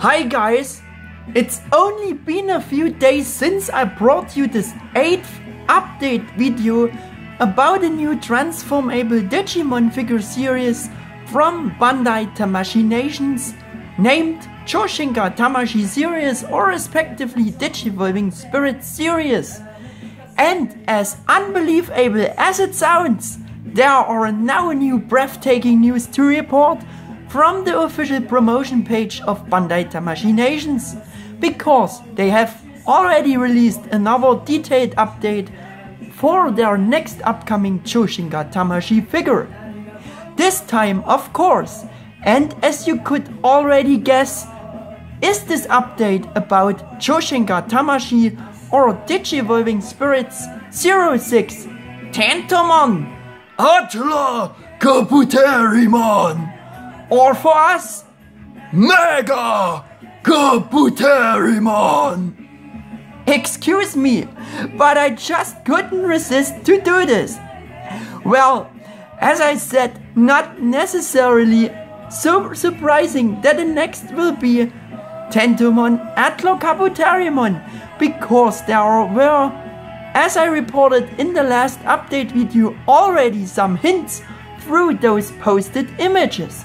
Hi guys! It's only been a few days since I brought you this 8th update video about a new transformable Digimon figure series from Bandai Tamashii Nations named Choshinka Tamashii series or respectively Digivolving Spirit series. And as unbelievable as it sounds, there are now a new breathtaking news to report from the official promotion page of Bandai Tamashii Nations because they have already released another detailed update for their next upcoming Choshinka Tamashii figure. This time, of course, and as you could already guess, is this update about Choshinka Tamashii or Digivolving Spirits 06 Tentomon Atlur Kabuterimon! Or for us Mega Kabuterimon! Excuse me, but I just couldn't resist to do this. Well, as I said, not necessarily so surprising that the next will be Tentomon Atlur Kabuterimon because there were, as I reported in the last update video, already some hints through those posted images.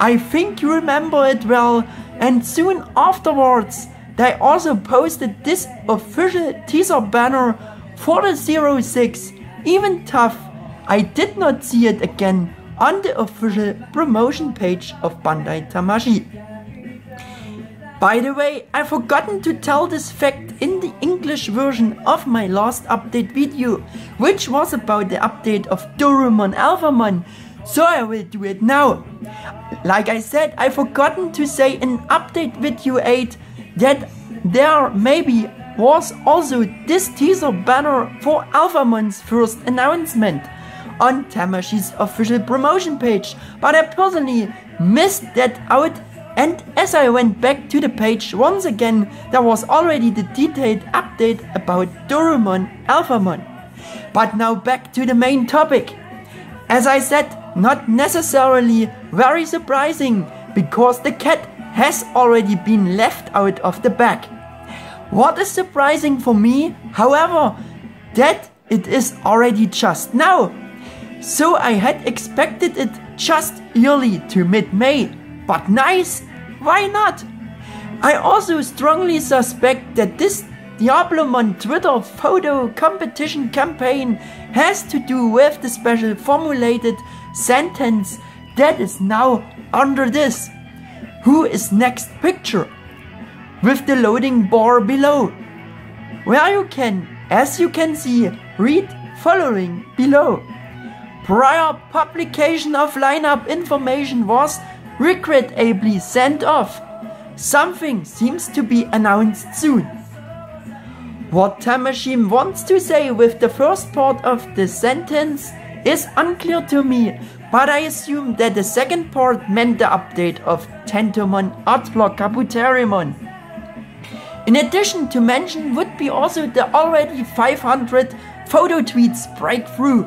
I think you remember it well and soon afterwards they also posted this official teaser banner for the 06. Even tough, I did not see it again on the official promotion page of Bandai Tamashii. By the way, I've forgotten to tell this fact in the English version of my last update video, which was about the update of Dorumon Alphamon, so I will do it now. Like I said, I forgotten to say in update video 8 that there maybe was also this teaser banner for Alphamon's first announcement on Tamashii's official promotion page, but I personally missed that out and as I went back to the page once again, there was already the detailed update about Dorumon Alphamon. But now back to the main topic. As I said, not necessarily very surprising, because the cat has already been left out of the bag. What is surprising for me, however, that it is already just now. So I had expected it just early to mid-May, but nice, why not? I also strongly suspect that this Diablomon Twitter photo competition campaign has to do with the special formulated sentence that is now under this. Who is next picture? With the loading bar below. Where you can, as you can see, read following below. Prior publication of lineup information was regrettably sent off. Something seems to be announced soon. What Tamashii wants to say with the first part of the sentence is unclear to me, but I assume that the second part meant the update of Tentomon Atlur Kabuterimon. In addition to mention would be also the already 500 photo tweets breakthrough.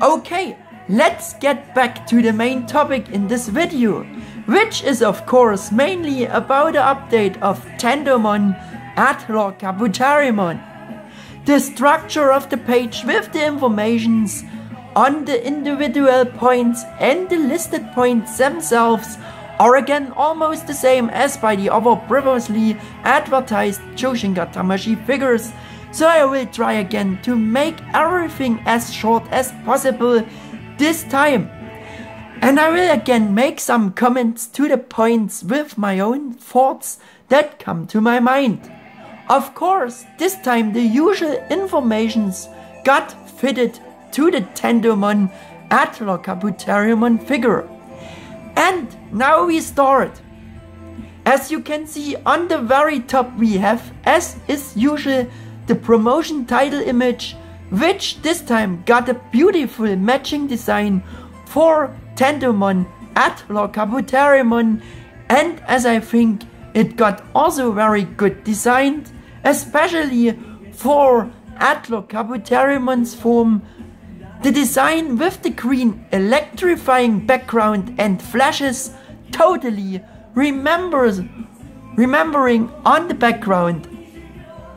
Okay, let's get back to the main topic in this video, which is of course mainly about the update of Tentomon Atlur Kabuterimon. The structure of the page with the informations on the individual points and the listed points themselves are again almost the same as by the other previously advertised Choshinka Tamashii figures, so I will try again to make everything as short as possible this time. And I will again make some comments to the points with my own thoughts that come to my mind. Of course, this time the usual informations got fitted to the Tentomon Atlur Kabuterimon figure. And now we start. As you can see on the very top we have, as is usual, the promotion title image, which this time got a beautiful matching design for Tentomon Atlur Kabuterimon and as I think it got also very good designed, especially for Atlur Kabuterimon's form the design with the green electrifying background and flashes totally remembers remembering on the background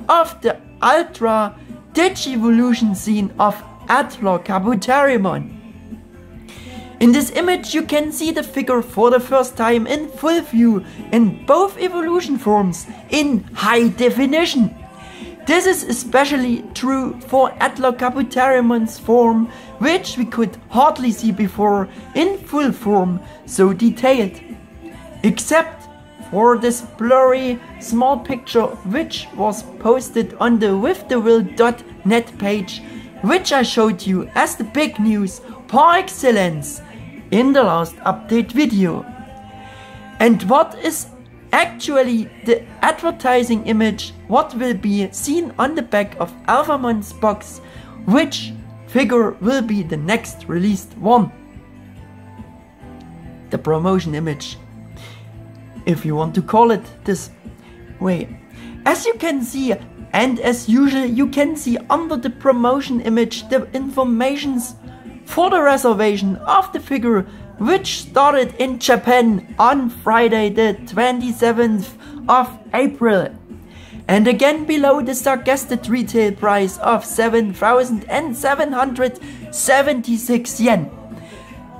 of the Ultra Digivolution scene of Atlur Kabuterimon. In this image you can see the figure for the first time in full view in both evolution forms in high definition. This is especially true for Atlur Kabuterimon's form, which we could hardly see before in full form, so detailed. Except for this blurry small picture which was posted on the withthewill.net page, which I showed you as the big news par excellence in the last update video. And what is actually the advertising image what will be seen on the back of Alphamon's box, which figure will be the next released one. The promotion image, if you want to call it this way. As you can see, and as usual, you can see under the promotion image the informations for the reservation of the figure which started in Japan on Friday the 27th of April. And again below the suggested retail price of 7,776 yen.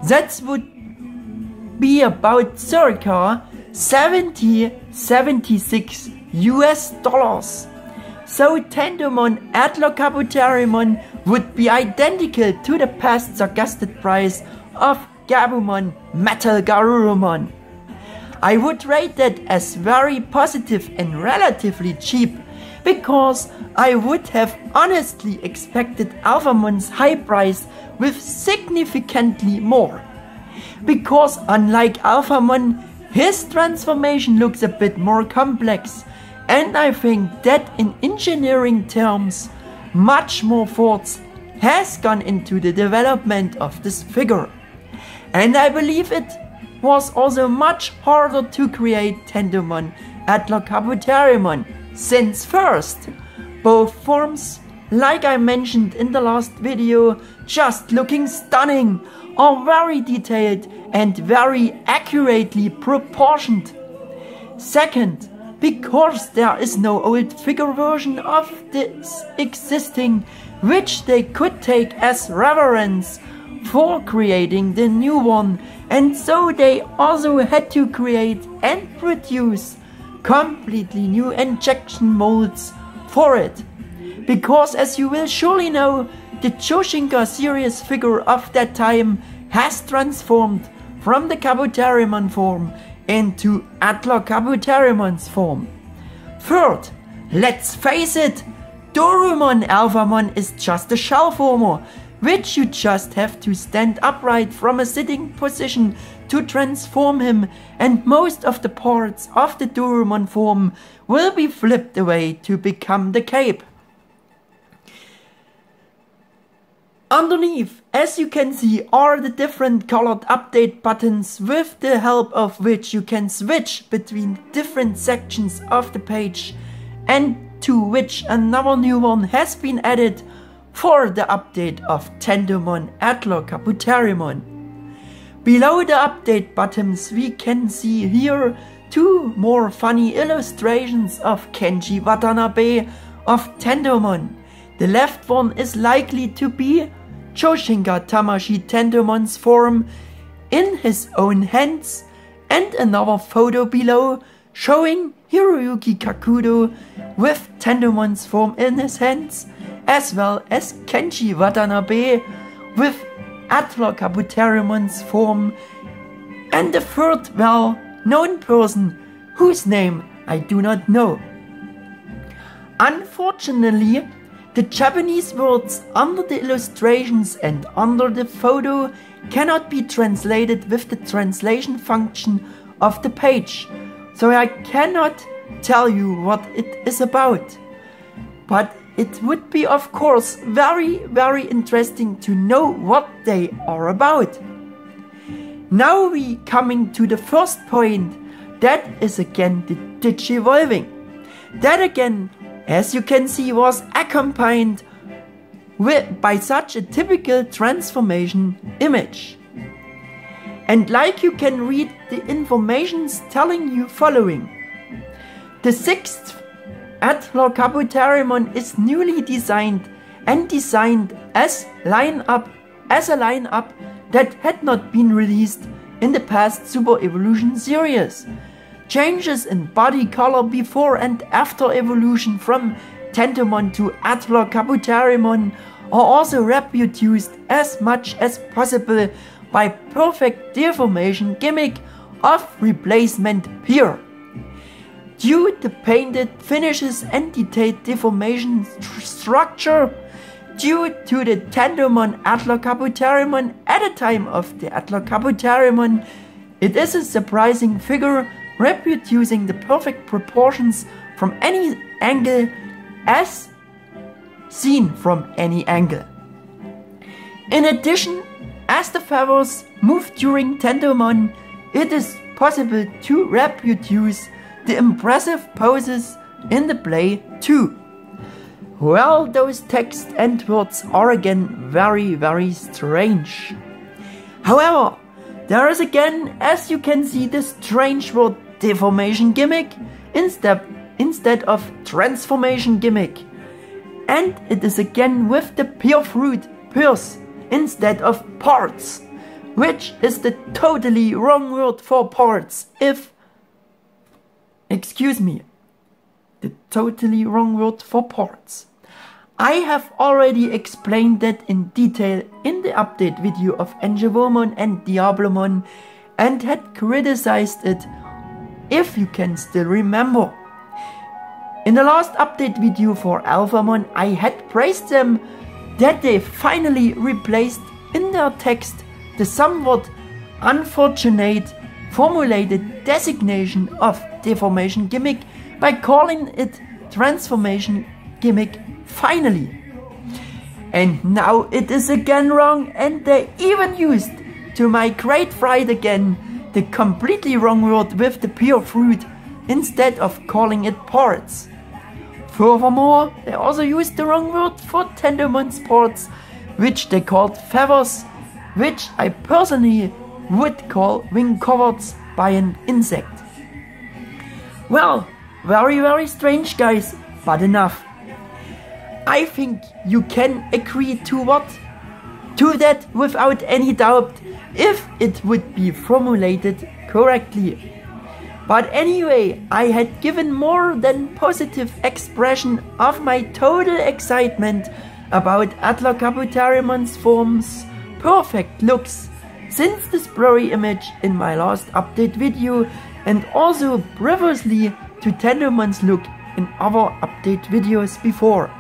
That would be about circa 70 76 US dollars. So Tentomon Atlur Kabuterimon would be identical to the past suggested price of Gabumon Metal Garurumon. I would rate that as very positive and relatively cheap because I would have honestly expected Alphamon's high price with significantly more. Because unlike Alphamon, his transformation looks a bit more complex and I think that in engineering terms, much more thoughts has gone into the development of this figure. And I believe it was also much harder to create Tentomon Atlur Kabuterimon, since first, both forms, like I mentioned in the last video, just looking stunning, are very detailed and very accurately proportioned. Second, because there is no old figure version of this existing which they could take as reference for creating the new one and so they also had to create and produce completely new injection molds for it. Because as you will surely know, the Choshinka series figure of that time has transformed from the Kabuterimon form into Atlur Kabuterimon's form. Third, let's face it, Dorumon Alphamon is just a shell former, which you just have to stand upright from a sitting position to transform him and most of the parts of the Dorumon form will be flipped away to become the cape. Underneath, as you can see, are the different colored update buttons with the help of which you can switch between different sections of the page and to which another new one has been added for the update of Tentomon Atlur Kabuterimon. Below the update buttons we can see here two more funny illustrations of Kenji Watanabe of Tentomon. The left one is likely to be Choshinka Tamashii Tentomon's form in his own hands and another photo below showing Hiroyuki Kakudo with Tentomon's form in his hands as well as Kenji Watanabe with Atlur Kabuterimon's form and the third well-known person whose name I do not know. Unfortunately, the Japanese words under the illustrations and under the photo cannot be translated with the translation function of the page, so I cannot tell you what it is about. But it would be of course very very interesting to know what they are about. Now we coming to the first point, that is again the digivolving. That again as you can see was accompanied with, by such a typical transformation image. And like you can read the informations telling you following. The sixth Atlurkabuterimon is newly designed and designed as lineup as a lineup that had not been released in the past Super Evolution series. Changes in body color before and after evolution from Tentomon to Atlurkabuterimon are also reproduced as much as possible by perfect deformation gimmick of replacement here. Due to painted finishes and detailed deformation st structure, due to the Tentomon Atlurkabuterimon at the time of the Atlurkabuterimon, it is a surprising figure reproducing the perfect proportions from any angle as seen from any angle. In addition, as the feathers move during Tentomon, it is possible to reproduce the impressive poses in the play too. Well, those text and words are again very, very strange. However, there is again, as you can see, the strange word deformation gimmick instead, instead of transformation gimmick. And it is again with the pure fruit purse instead of parts, which is the totally wrong word for parts if. Excuse me, the totally wrong word for parts. I have already explained that in detail in the update video of Angewomon and Diablomon and had criticized it if you can still remember. In the last update video for Alphamon, I had praised them that they finally replaced in their text the somewhat unfortunate formulated designation of deformation gimmick by calling it transformation gimmick finally. And now it is again wrong and they even used, to my great fright again, the completely wrong word with the pure fruit instead of calling it parts. Furthermore, they also used the wrong word for Tentomon parts, which they called feathers, which I personally would call wing coverts by an insect. Well, very very strange guys, but enough. I think you can agree to what? To that without any doubt, if it would be formulated correctly. But anyway, I had given more than positive expression of my total excitement about Atlurkabuterimon's form's perfect looks since this blurry image in my last update video and also previously to Tentomon's look in other update videos before.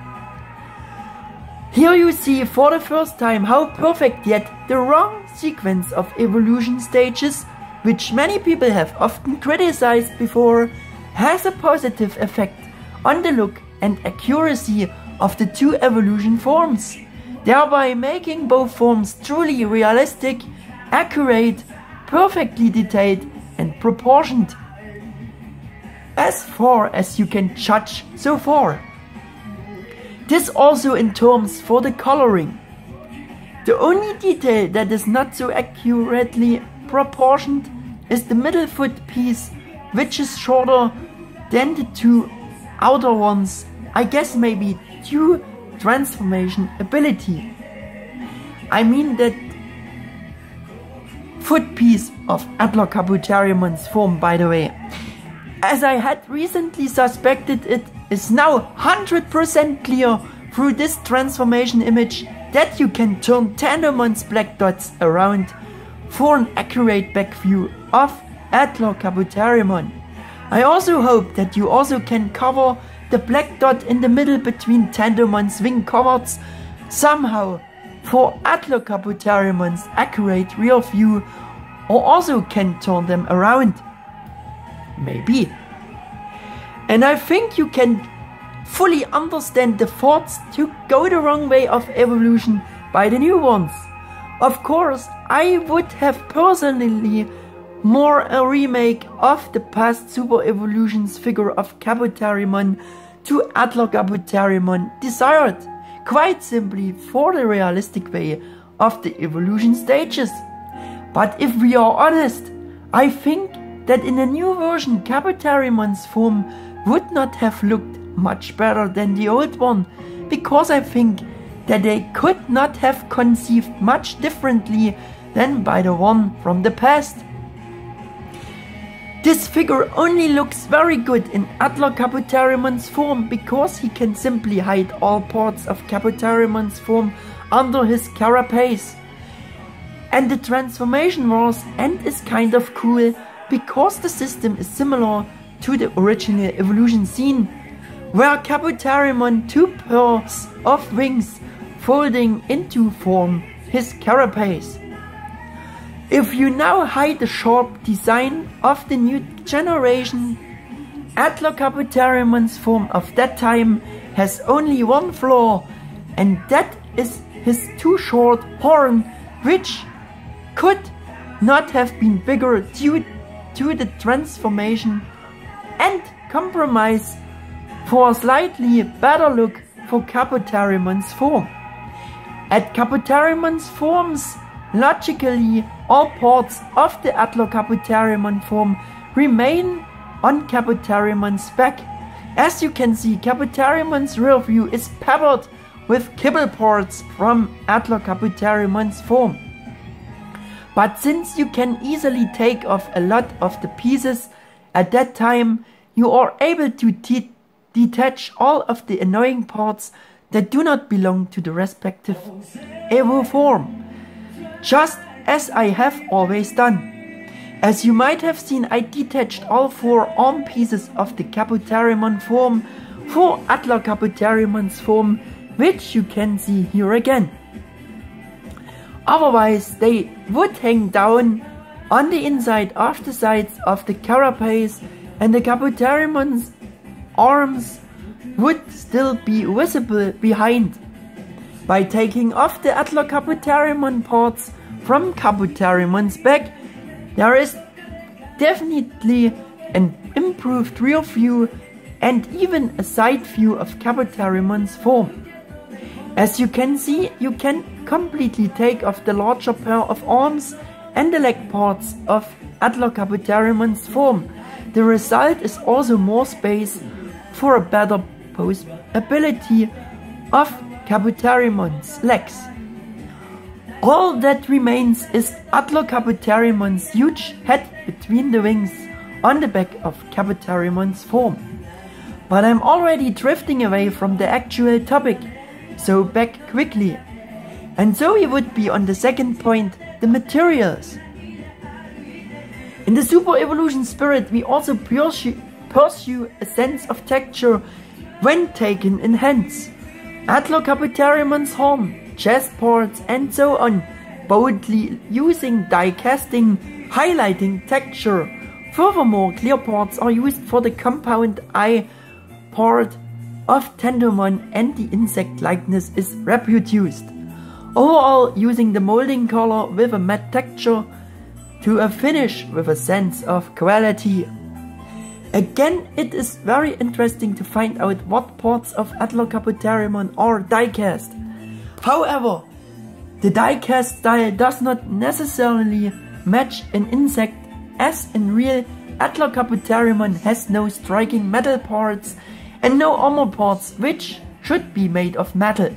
Here you see for the first time how perfect yet the wrong sequence of evolution stages which many people have often criticized before, has a positive effect on the look and accuracy of the two evolution forms, thereby making both forms truly realistic, accurate, perfectly detailed and proportioned. As far as you can judge so far. This also in terms for the coloring. The only detail that is not so accurately proportioned is the middle foot piece, which is shorter than the two outer ones, I guess maybe due transformation ability. I mean that foot piece of Atlurkabuterimon's form by the way. As I had recently suspected it is now 100% clear through this transformation image that you can turn Tentomon's black dots around for an accurate back view of Atlurkabuterimon. I also hope that you also can cover the black dot in the middle between Tentomon's wing coverts somehow for Atlurkabuterimon's accurate rear view or also can turn them around. Maybe. And I think you can fully understand the thoughts to go the wrong way of evolution by the new ones. Of course, I would have personally more a remake of the past Super Evolutions figure of Kabuterimon to Atlurkabuterimon desired, quite simply for the realistic way of the evolution stages. But if we are honest, I think that in a new version Kabuterimon's form would not have looked much better than the old one, because I think that they could not have conceived much differently than by the one from the past. This figure only looks very good in Atlur Kabuterimon's form because he can simply hide all parts of Kabuterimon's form under his carapace. And the transformation was and is kind of cool because the system is similar to the original evolution scene, where Kabuterimon two pairs of wings folding into form his carapace. If you now hide the sharp design of the new generation, Atlur Kabuterimon's form of that time has only one flaw, and that is his too short horn, which could not have been bigger due to the transformation and compromise for a slightly better look for Kabuterimon's form. At Kabuterimon's forms, Logically, all parts of the Atlur Kabuterimon form remain on Kabuterimon's back. As you can see, Kabuterimon's rear view is peppered with kibble parts from Atlur Kabuterimon's form. But since you can easily take off a lot of the pieces at that time, you are able to de detach all of the annoying parts that do not belong to the respective Evo form just as I have always done. As you might have seen, I detached all four arm pieces of the Kabuterimon form for Atlur Kabuterimon's form, which you can see here again. Otherwise, they would hang down on the inside of the sides of the carapace and the Kabuterimon's arms would still be visible behind. By taking off the Atlur Kabuterimon parts from Kabuterimon's back, there is definitely an improved rear view and even a side view of Kabuterimon's form. As you can see, you can completely take off the larger pair of arms and the leg parts of Atlur Kabuterimon's form. The result is also more space for a better posability of Kabuterimon's legs. All that remains is Atlur Kabuterimon's huge head between the wings on the back of Kabuterimon's form. But I'm already drifting away from the actual topic, so back quickly. And so we would be on the second point, the materials. In the Super Evolution spirit, we also pursue, a sense of texture when taken in hands. Atlur Kabuterimon's horn, chest parts and so on, boldly using die casting, highlighting texture. Furthermore, clear parts are used for the compound eye part of Tentomon and the insect likeness is reproduced. Overall, using the molding color with a matte texture to a finish with a sense of quality. Again, it is very interesting to find out what parts of Atlur Kabuterimon are die-cast. However, the die-cast style does not necessarily match an insect as in real Atlur Kabuterimon has no striking metal parts and no armor parts which should be made of metal.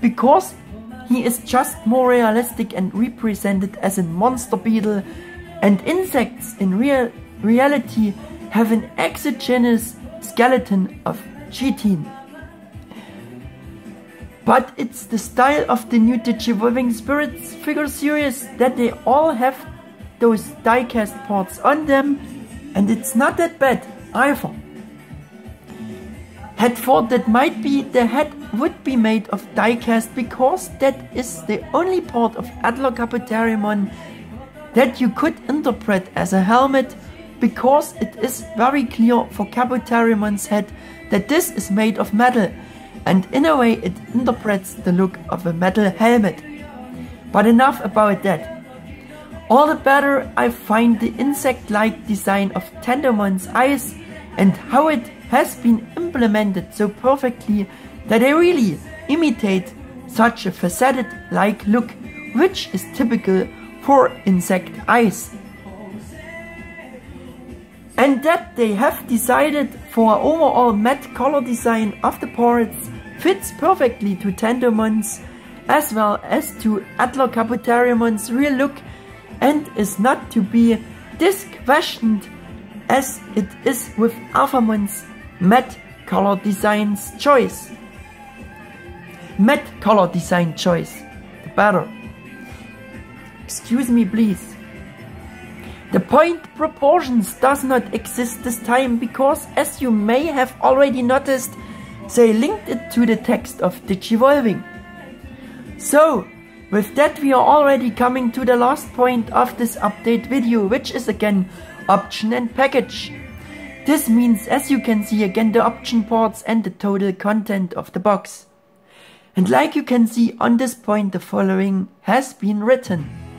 Because he is just more realistic and represented as a monster beetle and insects in real reality have an exogenous skeleton of chitin. But it's the style of the new Digivolving Spirits figure series that they all have those diecast parts on them and it's not that bad either. Had thought that might be the head would be made of diecast because that is the only part of Atlur Kabuterimon that you could interpret as a helmet because it is very clear for Kabuterimon's head that this is made of metal and in a way it interprets the look of a metal helmet. But enough about that. All the better I find the insect-like design of Tentomon's eyes and how it has been implemented so perfectly that they really imitate such a faceted-like look which is typical for insect eyes. And that they have decided for overall matte color design of the parts fits perfectly to Tentomon's as well as to Atlurkabuterimon's real look and is not to be disquestioned as it is with Alphamon's matte color design's choice. Matte color design choice, the better. Excuse me please. The point proportions does not exist this time because as you may have already noticed, they linked it to the text of Digivolving. So, with that we are already coming to the last point of this update video, which is again option and package. This means as you can see again the option ports and the total content of the box. And like you can see on this point the following has been written.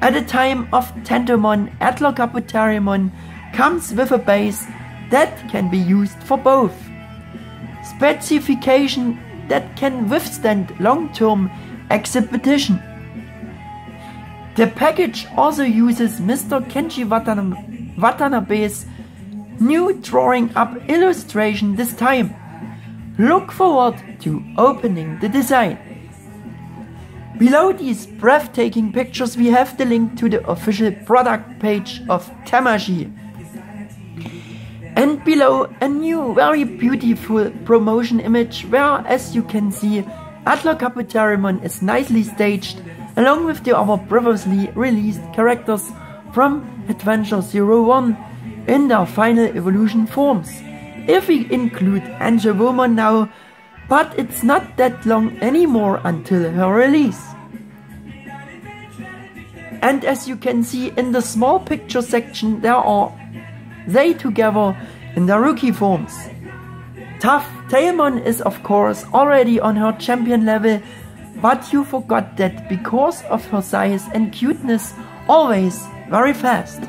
At the time of Tentomon, Atlurkabuterimon comes with a base that can be used for both. Specification that can withstand long-term exhibition. The package also uses Mr. Kenji Watanabe's new drawing up illustration this time. Look forward to opening the design. Below these breathtaking pictures we have the link to the official product page of Tamashii. And below a new very beautiful promotion image where as you can see Atlurkabuterimon is nicely staged along with the other previously released characters from Adventure 01 in their final evolution forms. If we include Angewomon now, but it's not that long anymore until her release. And as you can see in the small picture section, there are they together in their rookie forms. Tough Tailmon is of course already on her champion level, but you forgot that because of her size and cuteness, always very fast.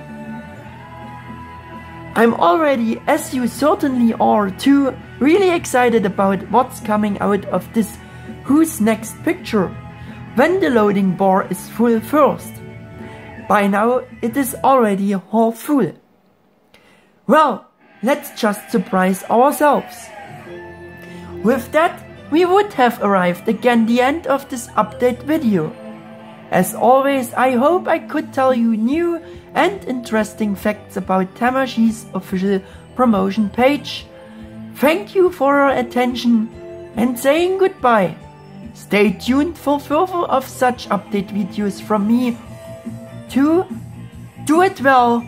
I'm already, as you certainly are too, really excited about what's coming out of this Who's Next picture when the loading bar is full first. By now it is already half full. Well, let's just surprise ourselves. With that, we would have arrived again the end of this update video. As always, I hope I could tell you new and interesting facts about Tamashii's official promotion page. Thank you for your attention and saying goodbye. Stay tuned for further of such update videos from me. To do it well,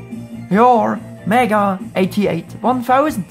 your Mega 88 1000.